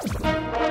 Música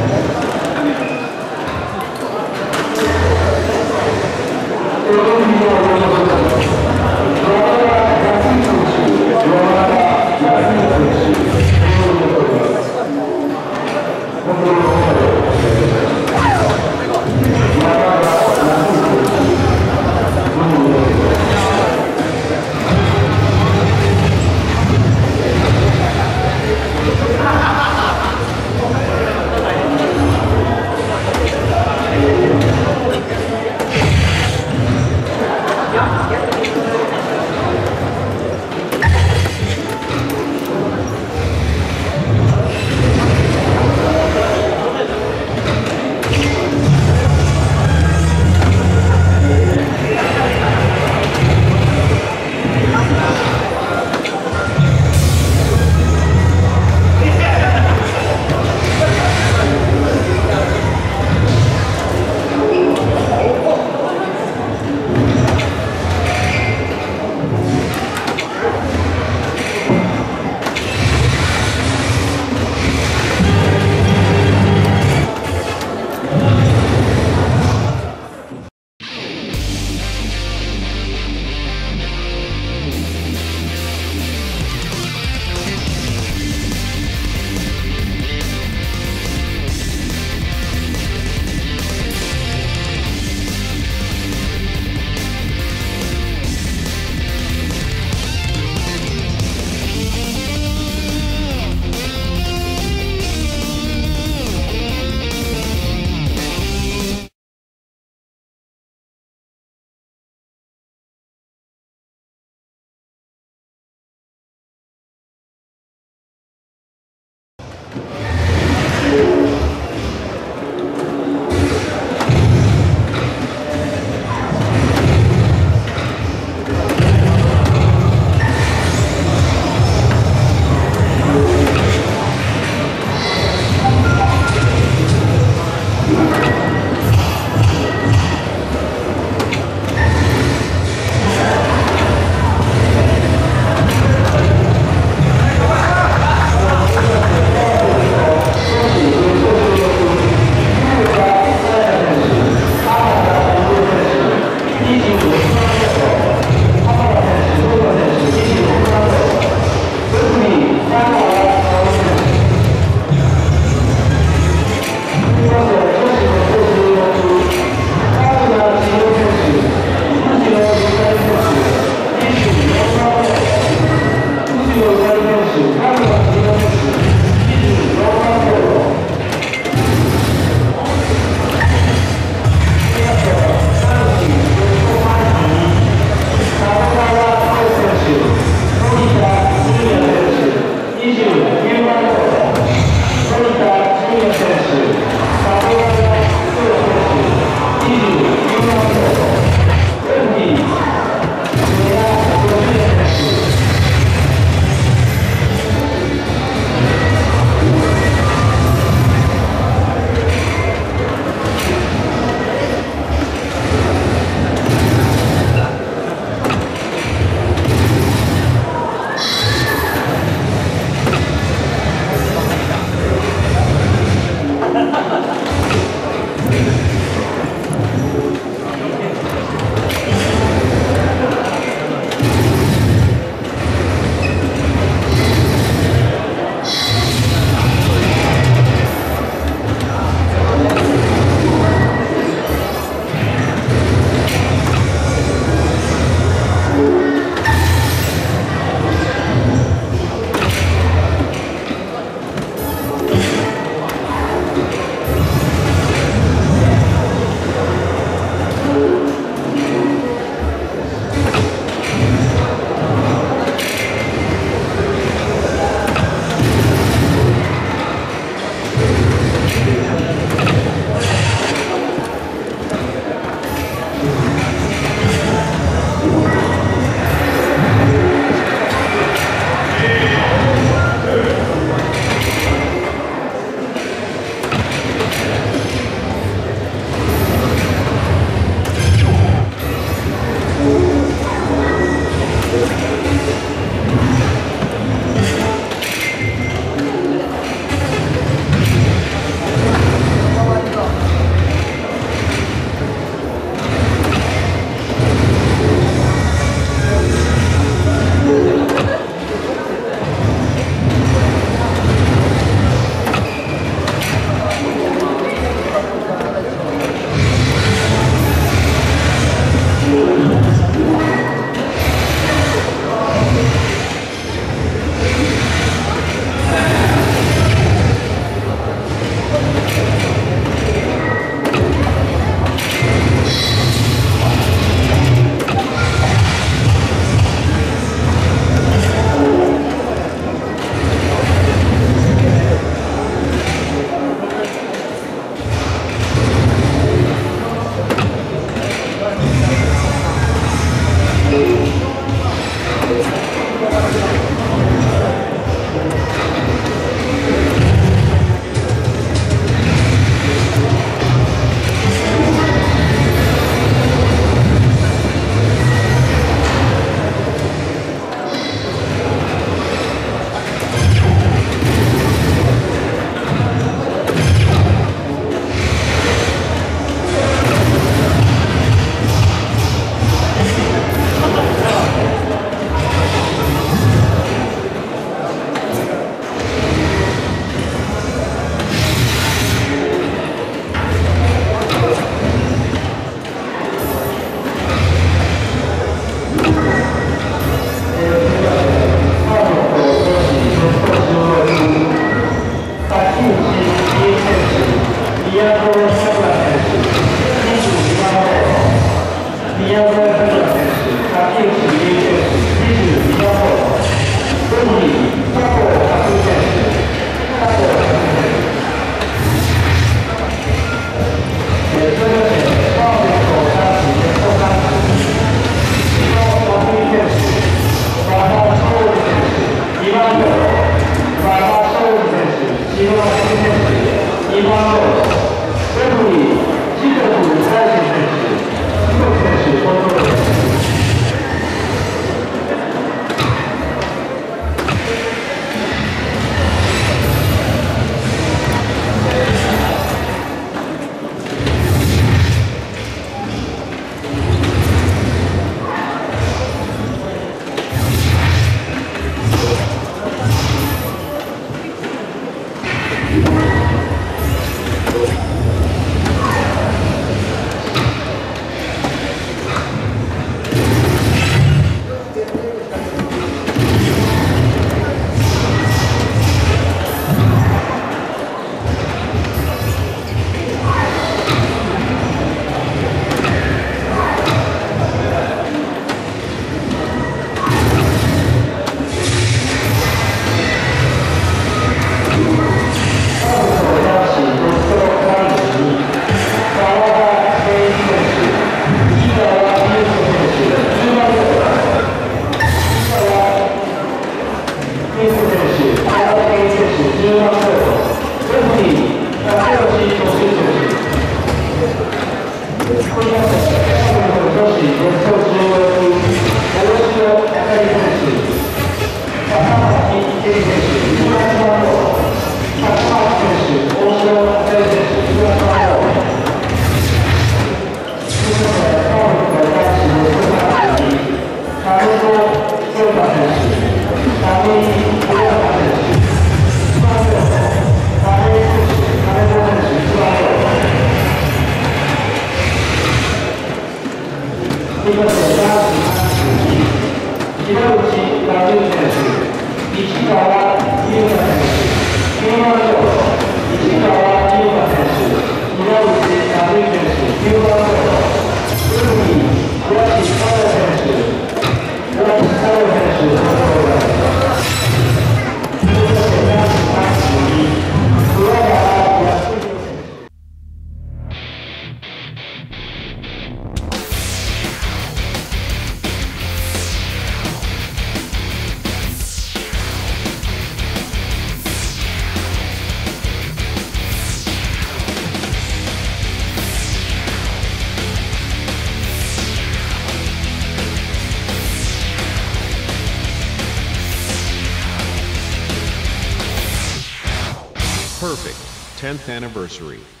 10th anniversary.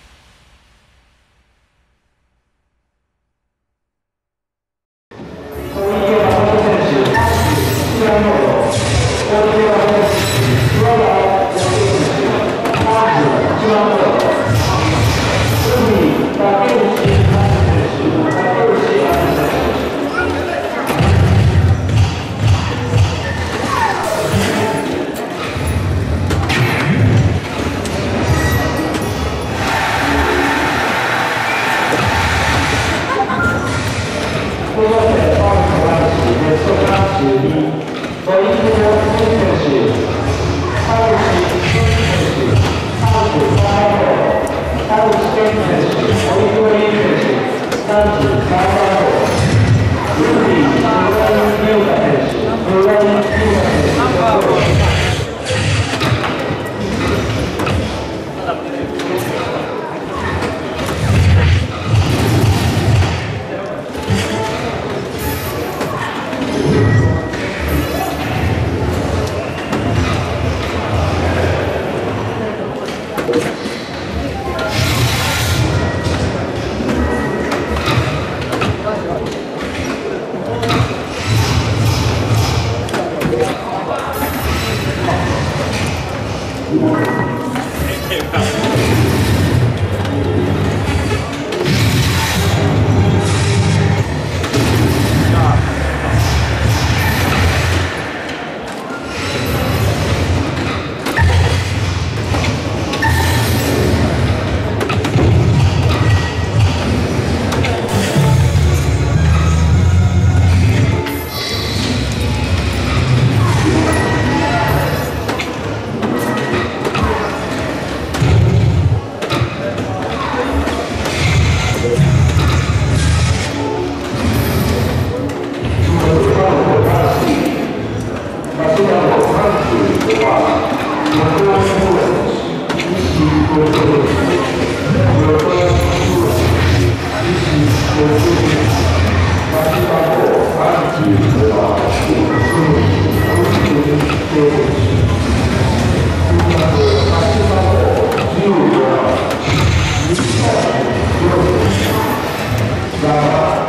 Gracias.